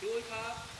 Do it, Pop.